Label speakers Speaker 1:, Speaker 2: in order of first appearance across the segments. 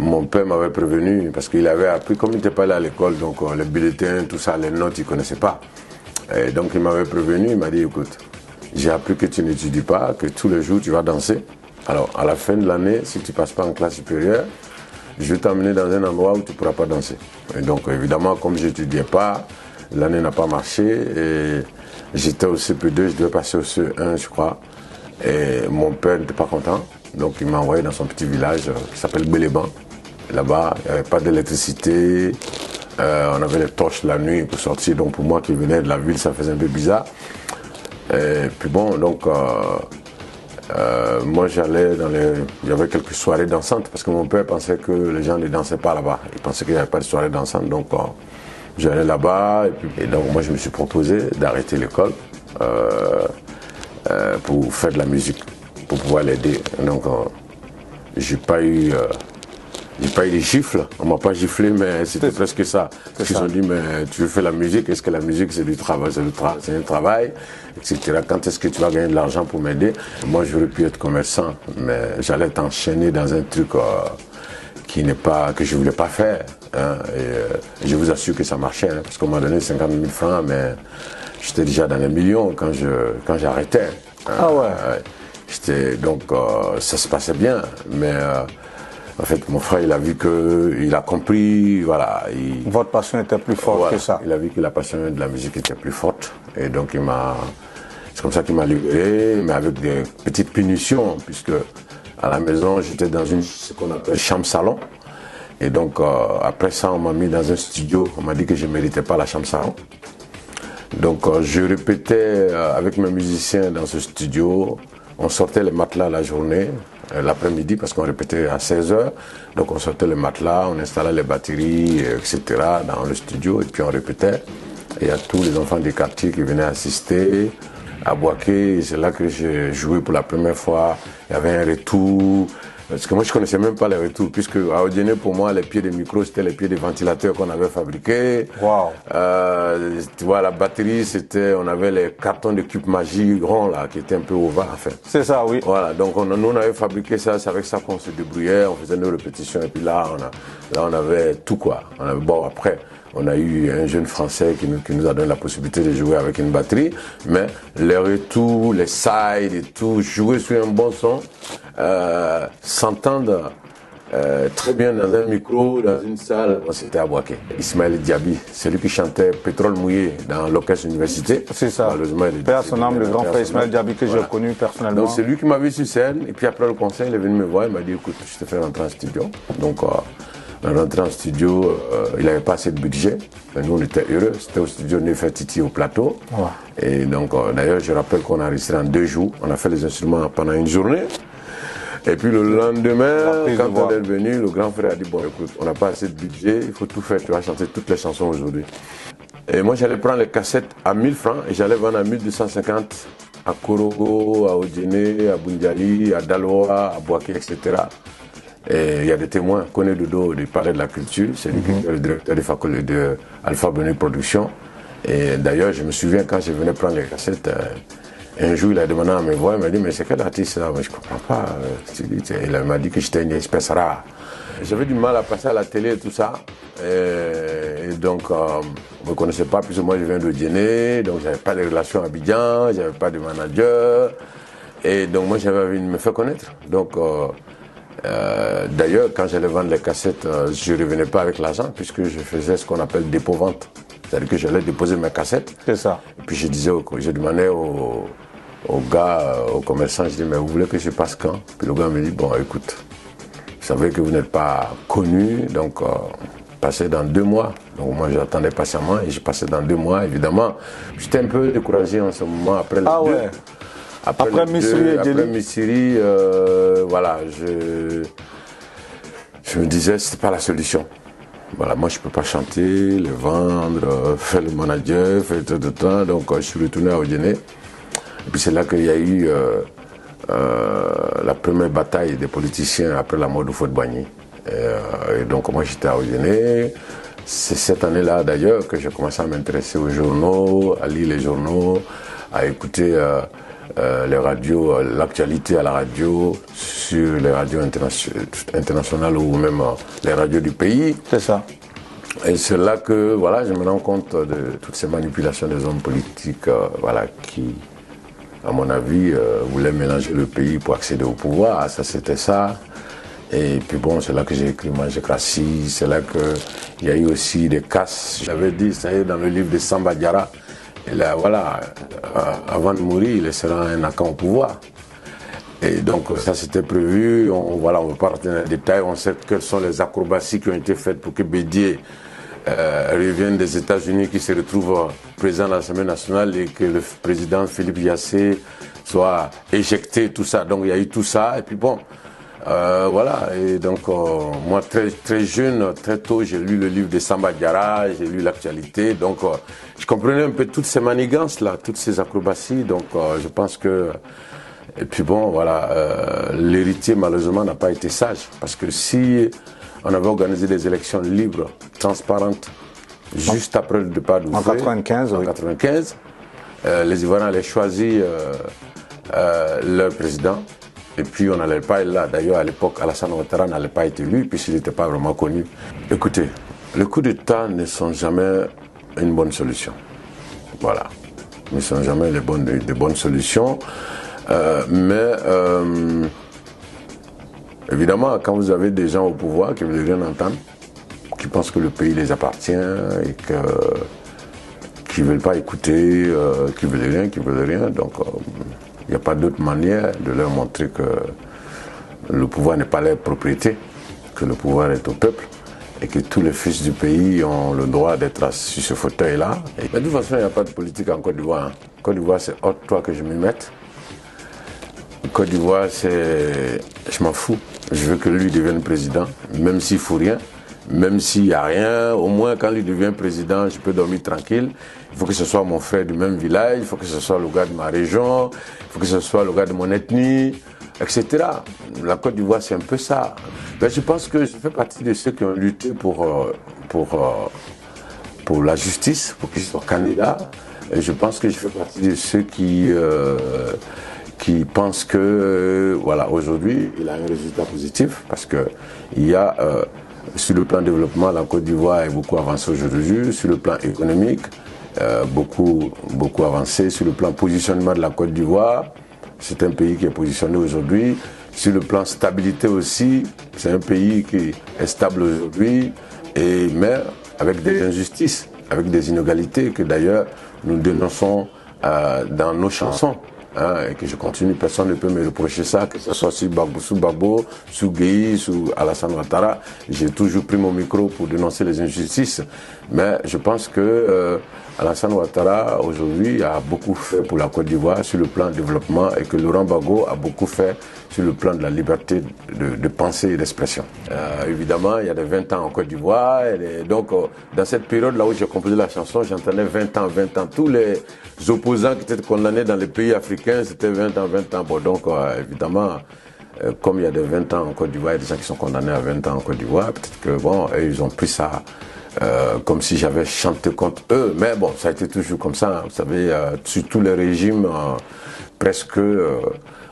Speaker 1: mon père m'avait prévenu parce qu'il avait appris, comme il n'était pas allé à l'école, donc les bulletins, tout ça, les notes, il ne connaissait pas. Et donc il m'avait prévenu, il m'a dit écoute, j'ai appris que tu n'étudies pas, que tous les jours tu vas danser. Alors à la fin de l'année, si tu passes pas en classe supérieure, je vais t'emmener dans un endroit où tu ne pourras pas danser. Et donc évidemment, comme je n'étudiais pas, l'année n'a pas marché et j'étais au CP2, je devais passer au CE1 je crois. Et mon père n'était pas content, donc il m'a envoyé dans son petit village euh, qui s'appelle Béléban. Là-bas, il n'y avait pas d'électricité, euh, on avait les torches la nuit pour sortir, donc pour moi qui venais de la ville, ça faisait un peu bizarre. Et puis bon, donc euh, euh, moi j'allais dans les. Avait quelques soirées dansantes parce que mon père pensait que les gens ne dansaient pas là-bas. Il pensait qu'il n'y avait pas de soirées dansantes, donc j'allais là-bas. Et, donc moi je me suis proposé d'arrêter l'école pour faire de la musique, pour pouvoir l'aider. Donc j'ai pas eu j'ai pas eu des gifles, on m'a pas giflé, mais c'était presque ça. Ils ont dit, mais tu veux faire la musique, est-ce que la musique c'est du travail, c'est un travail, etc. Quand est-ce que tu vas gagner de l'argent pour m'aider? Moi, j'aurais pu être commerçant, mais j'allais t'enchaîner dans un truc euh, qui n'est pas, que je voulais pas faire. Hein. et, euh, je vous assure que ça marchait, hein, parce qu'on m'a donné 50 000 francs, mais j'étais déjà dans les millions quand je quand j'arrêtais.
Speaker 2: Hein. ah ouais.
Speaker 1: J'étais donc euh, ça se passait bien, mais en fait, mon frère, il a vu que, il a compris, voilà.
Speaker 2: Votre passion était plus forte que ça.
Speaker 1: Il a vu que la passion de la musique était plus forte, et donc il m'a, c'est comme ça qu'il m'a libéré, mais avec des petites punitions, puisque à la maison, j'étais dans une, ce qu'on appelle chambre salon. Et donc, euh, après ça, on m'a mis dans un studio. On m'a dit que je ne méritais pas la chambre salon. Donc, euh, je répétais euh, avec mes musiciens dans ce studio. On sortait les matelas la journée. Euh, l'après-midi parce qu'on répétait à 16h. Donc on sortait le matelas, on installait les batteries, etc. dans le studio et puis on répétait. Et il y a tous les enfants du quartier qui venaient assister à Boaké. C'est là que j'ai joué pour la première fois. Il y avait un retour. Parce que moi, je connaissais même pas les retours, puisque à Odiné, pour moi, les pieds des micros, c'était les pieds des ventilateurs qu'on avait fabriqués.
Speaker 2: Wow.
Speaker 1: Euh, tu vois, la batterie, c'était, on avait les cartons de cube magie ronds, là, qui étaient un peu ovales, en fait.
Speaker 2: C'est ça, oui.
Speaker 1: Voilà. Donc, on, nous, on avait fabriqué ça, c'est avec ça qu'on se débrouillait, on faisait nos répétitions, et puis là, on a, là, on avait tout, quoi. On avait, bon, après, on a eu un jeune Français qui nous, qui nous, a donné la possibilité de jouer avec une batterie, mais les retours, les sides et tout, jouer sur un bon son, euh, s'entendre euh, très bien dans un micro, dans une salle, c'était à Boaké. Ismaël Diaby, celui qui chantait Pétrole mouillé dans l'orchestre université.
Speaker 2: C'est ça. Père son âme, le grand frère Ismaël Diaby que j'ai connu personnellement.
Speaker 1: Donc c'est lui qui m'a vu sur scène, et puis après le concert, il est venu me voir, il m'a dit écoute, je te fais rentrer en studio. Donc, euh, est rentré en studio, euh, il n'avait pas assez de budget. Mais nous, on était heureux. C'était au studio Nefertiti au plateau. Et donc, euh, d'ailleurs, je rappelle qu'on a enregistré en deux jours. On a fait les instruments pendant une journée. Et puis le lendemain, quand on est venu, le grand frère a dit, bon, écoute, on n'a pas assez de budget, il faut tout faire, tu vas chanter toutes les chansons aujourd'hui. Et moi, j'allais prendre les cassettes à 1000 francs et j'allais vendre à 1250 à Korogo, à Odjene, à Bundiali, à Daloa, à Boaké, etc. Et il y a des témoins, Koné Dodo du Palais de la Culture, c'est lui qui est le directeur de faculté de Alpha Benu Production. Et d'ailleurs, je me souviens quand je venais prendre les cassettes, euh, un jour il a demandé à me voir, il m'a dit Mais c'est quel artiste là? Je comprends pas. Euh, il m'a dit que j'étais une espèce rare. J'avais du mal à passer à la télé et tout ça. Et, donc, euh, on ne me connaissait pas, puisque moi je viens de Djéné, donc j'avais pas de relations à Abidjan, j'avais pas de manager. Et donc moi j'avais envie de me faire connaître. Donc, euh, d'ailleurs, quand j'allais vendre les cassettes, euh, je ne revenais pas avec l'argent puisque je faisais ce qu'on appelle dépôt-vente. C'est-à-dire que j'allais déposer mes cassettes.
Speaker 2: C'est ça.
Speaker 1: Et puis je disais, je demandais au, au gars, euh, au commerçant, je dis, mais vous voulez que je passe quand? Puis le gars me dit, bon, écoute, vous savez que vous n'êtes pas connu, donc passez dans deux mois. Donc moi j'attendais patiemment et je passais dans deux mois, évidemment. J'étais un peu découragé en ce moment après
Speaker 2: ah ouais. Après, après
Speaker 1: Missouri, euh, voilà, je, je me disais c'était pas la solution. Voilà, moi je peux pas chanter, le vendre, faire le manager, faire tout le temps. Donc je suis retourné à Odiné. Et puis c'est là qu'il y a eu euh, euh, la première bataille des politiciens après la mort de Fouad Boigny. Et, donc moi j'étais à Odiné. C'est cette année-là d'ailleurs que j'ai commencé à m'intéresser aux journaux, à lire les journaux, à écouter euh, les radios, euh, l'actualité à la radio, sur les radios internationales ou même les radios du pays.
Speaker 2: C'est ça.
Speaker 1: Et c'est là que voilà, je me rends compte de toutes ces manipulations des hommes politiques voilà, qui, à mon avis, voulaient mélanger le pays pour accéder au pouvoir. Ça, c'était ça. Et puis bon, c'est là que j'ai écrit Manjécratie, c'est là qu'il y a eu aussi des casses. J'avais dit, ça y est, dans le livre de Samba Diarra, et là, voilà, euh, avant de mourir, il laissera un accord au pouvoir. Et donc ça c'était prévu, on, voilà, on va pas dans les détails, on sait quelles sont les acrobaties qui ont été faites pour que Bédier euh, revienne des États-Unis, qui se retrouve président de l'Assemblée nationale et que le président Philippe Yassé soit éjecté, tout ça. Donc il y a eu tout ça, et puis bon, euh, voilà, et donc euh, moi très, très jeune, très tôt, j'ai lu le livre de Samba Diarra, j'ai lu l'actualité, donc euh, je comprenais un peu toutes ces manigances là, toutes ces acrobaties, donc je pense que... Et puis bon, voilà, l'héritier malheureusement n'a pas été sage, parce que si on avait organisé des élections libres, transparentes, juste après le départ
Speaker 2: En 95,
Speaker 1: en 95, les Ivoiriens allaient choisir leur président, et puis on n'allait pas être là. D'ailleurs, à l'époque, Alassane Ouattara n'allait pas être élu puisqu'il n'était pas vraiment connu. Écoutez, les coups d'État ne sont jamais une bonne solution. Voilà. Ils ne sont jamais les bonnes, des bonnes solutions. Euh, mais euh, évidemment, quand vous avez des gens au pouvoir qui ne veulent rien entendre, qui pensent que le pays les appartient et que qui ne veulent pas écouter, euh, qui veulent rien, qui veulent rien, donc il n'y a pas d'autre manière de leur montrer que le pouvoir n'est pas leur propriété, que le pouvoir est au peuple et que tous les fils du pays ont le droit d'être sur ce fauteuil-là. De toute façon, il n'y a pas de politique en Côte d'Ivoire. Hein. Côte d'Ivoire, c'est autre toi que je m'y mette. Côte d'Ivoire, c'est. Je m'en fous. Je veux que lui devienne président, même s'il ne faut rien même s'il n'y a rien, au moins quand il devient président, je peux dormir tranquille. Il faut que ce soit mon frère du même village, il faut que ce soit le gars de ma région, il faut que ce soit le gars de mon ethnie, etc. La Côte d'Ivoire, c'est un peu ça. Mais je pense que je fais partie de ceux qui ont lutté pour, euh, pour, euh, pour la justice, pour qu'il soit candidat. Et je pense que je fais partie de ceux qui, euh, qui pensent que, voilà, aujourd'hui, il a un résultat positif parce qu'il y a sur le plan développement, la Côte d'Ivoire est beaucoup avancée aujourd'hui. Sur le plan économique, euh, beaucoup, beaucoup avancé. Sur le plan positionnement de la Côte d'Ivoire, c'est un pays qui est positionné aujourd'hui. Sur le plan stabilité aussi, c'est un pays qui est stable aujourd'hui, et mais avec des injustices, avec des inégalités que d'ailleurs nous dénonçons euh, dans nos chansons. Hein, et que je continue, personne ne peut me reprocher ça, que ce soit sous Babo, sous Gueye, sous Alassane Ouattara. J'ai toujours pris mon micro pour dénoncer les injustices. Mais je pense que euh, Alassane Ouattara, aujourd'hui, a beaucoup fait pour la Côte d'Ivoire sur le plan développement et que Laurent Bago a beaucoup fait sur le plan de la liberté de, pensée et d'expression. Euh, évidemment, il y a des 20 ans en Côte d'Ivoire. Donc, euh, dans cette période-là où j'ai composé la chanson, j'entendais 20 ans, 20 ans. Tous les opposants qui étaient condamnés dans les pays africains, c'était 20 ans, 20 ans. Bon, donc, euh, évidemment, euh, comme il y a des 20 ans en Côte d'Ivoire, il y a des gens qui sont condamnés à 20 ans en Côte d'Ivoire. Peut-être que, bon, ils ont pris ça euh, comme si j'avais chanté contre eux. Mais bon, ça a été toujours comme ça. Hein. Vous savez, sur tous les régimes, presque,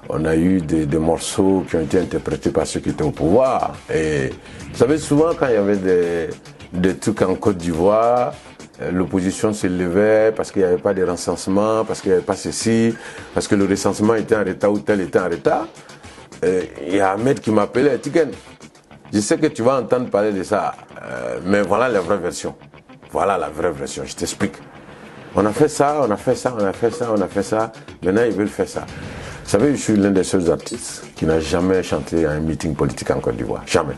Speaker 1: on a eu des, morceaux qui ont été interprétés par ceux qui étaient au pouvoir. Et vous savez, souvent, quand il y avait des, des trucs en Côte d'Ivoire, l'opposition se levait parce qu'il n'y avait pas de recensement, parce qu'il n'y avait pas ceci, parce que le recensement était en retard ou tel était en retard. Il y a Ahmed qui m'appelait, Tiken, je sais que tu vas entendre parler de ça, euh, mais voilà la vraie version. Voilà la vraie version, je t'explique. On a fait ça, on a fait ça, on a fait ça, on a fait ça. Maintenant, ils veulent faire ça. Vous savez, je suis l'un des seuls artistes qui n'a jamais chanté à un meeting politique en Côte d'Ivoire. Jamais.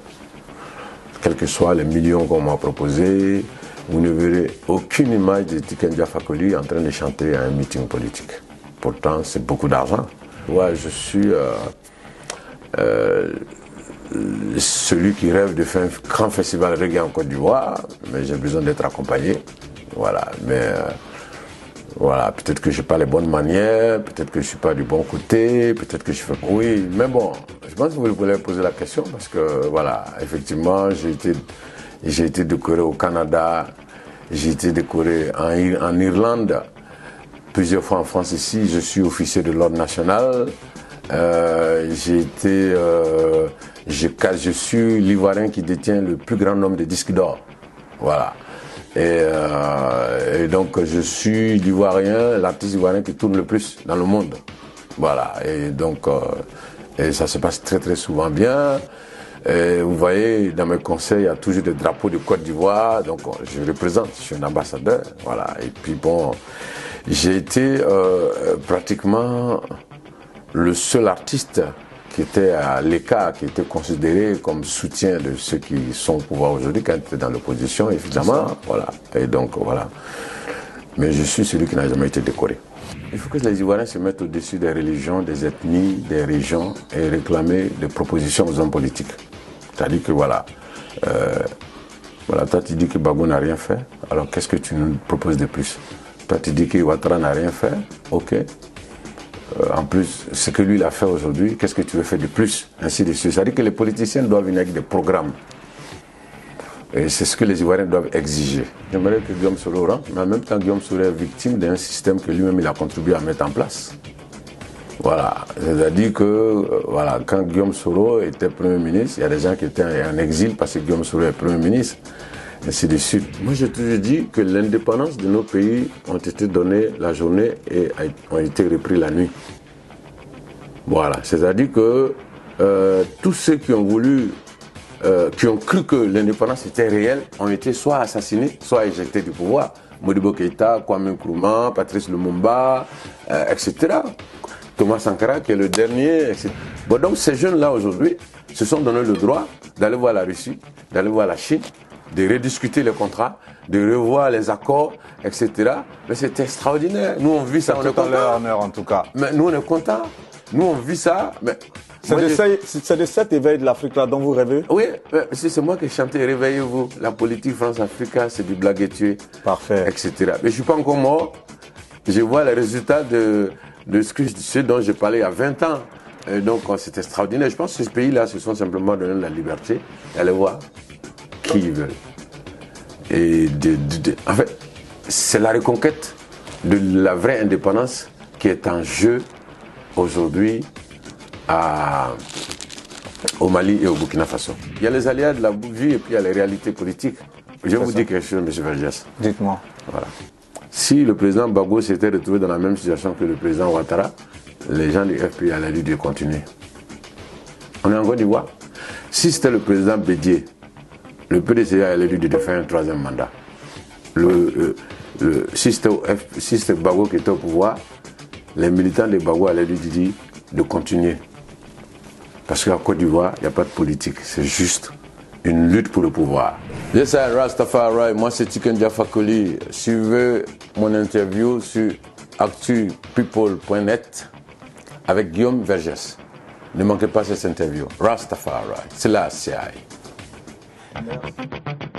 Speaker 1: Quels que soient les millions qu'on m'a proposés, vous ne verrez aucune image de Tiken Fakoli en train de chanter à un meeting politique. Pourtant, c'est beaucoup d'argent. Ouais, je suis euh, euh, celui qui rêve de faire un grand festival reggae en Côte d'Ivoire, mais j'ai besoin d'être accompagné. Voilà, mais euh, voilà, peut-être que je n'ai pas les bonnes manières, peut-être que je ne suis pas du bon côté, peut-être que je fais. Oui, mais bon, je pense que vous voulez poser la question parce que voilà, effectivement, j'ai été, j'ai été décoré au Canada, j'ai été décoré en, Irlande. plusieurs fois en France ici. Je suis officier de l'ordre national. Euh, j'ai été, euh, je, je, suis l'ivoirien qui détient le plus grand nombre de disques d'or. Voilà. Et, euh, et, donc je suis l'ivoirien, l'artiste ivoirien qui tourne le plus dans le monde. Voilà. Et donc euh, et ça se passe très très souvent bien. Et vous voyez, dans mes conseils, il y a toujours des drapeaux de Côte d'Ivoire. Donc je représente, je suis un ambassadeur. Voilà. Et puis bon, j'ai été euh, pratiquement le seul artiste qui était à l'écart, qui était considéré comme soutien de ceux qui sont au pouvoir aujourd'hui, quand il était dans l'opposition, évidemment. Voilà. Et donc, voilà. Mais je suis celui qui n'a jamais été décoré. Il faut que les Ivoiriens se mettent au-dessus des religions, des ethnies, des régions et réclamer des propositions aux hommes politiques. C'est-à-dire que voilà, euh, voilà, toi tu dis que Bago n'a rien fait, alors qu'est-ce que tu nous proposes de plus? Toi tu dis que Ouattara n'a rien fait, ok, en plus, ce que lui a fait aujourd'hui, qu'est-ce que tu veux faire de plus? Ainsi de suite. C'est-à-dire que les politiciens doivent venir avec des programmes. Et c'est ce que les Ivoiriens doivent exiger. J'aimerais que Guillaume Soro rentre, mais en même temps, Guillaume Soro est victime d'un système que lui-même il a contribué à mettre en place. Voilà. C'est-à-dire que, euh, voilà, quand Guillaume Soro était Premier ministre, il y a des gens qui étaient en exil parce que Guillaume Soro est Premier ministre. Ainsi de suite. Moi, j'ai toujours dit que l'indépendance de nos pays ont été données la journée et ont été repris la nuit. Voilà. C'est-à-dire que euh, tous ceux qui ont voulu, euh, qui ont cru que l'indépendance était réelle, ont été soit assassinés, soit éjectés du pouvoir. Modibo Keïta, Kwame Nkrumah, Patrice Lumumba, euh, etc. Thomas Sankara, qui est le dernier, etc. Bon, donc ces jeunes-là aujourd'hui se sont donné le droit d'aller voir la Russie, d'aller voir la Chine, de rediscuter les contrats, de revoir les accords, etc. Mais c'est extraordinaire. Nous, on vit ça, on est
Speaker 2: content. en tout cas.
Speaker 1: Mais nous, on est content. Nous, on vit ça. Mais
Speaker 2: c'est de, cet éveil de l'Afrique là dont vous rêvez
Speaker 1: Oui, c'est moi qui ai chanté Réveillez-vous. La politique France-Africa, c'est du blague et tuer.
Speaker 2: Parfait.
Speaker 1: Etc. Mais je suis pas encore mort. Je vois les résultats de, de ce, que, ce dont j'ai parlé il y a 20 ans. Et donc, c'est extraordinaire. Je pense que ces pays-là se sont simplement donné la liberté. Allez voir veulent. Et en fait, c'est la reconquête de la vraie indépendance qui est en jeu aujourd'hui au Mali et au Burkina Faso. Il y a les aléas de la vie et puis il y a les réalités politiques. Je vais vous dire quelque chose, M. Vergès.
Speaker 2: Dites-moi.
Speaker 1: Voilà. Si le président Bago s'était retrouvé dans la même situation que le président Ouattara, les gens du FPI allaient lui dire continuer. On est en Côte d'Ivoire. Si c'était le président Bédier le PDCA allait lui de faire un troisième mandat. Le, le, si c'était Bago qui était au pouvoir, les militants de Bago allaient lui dire de continuer. Parce qu'à Côte d'Ivoire, il n'y a pas de politique, c'est juste une lutte pour le pouvoir. Yes, I'm Rastafari, moi c'est Tiken Diafakoli. Suivez mon interview sur actupeople.net avec Guillaume Vergès. Ne manquez pas cette interview. Rastafari, c'est la CI. Merci.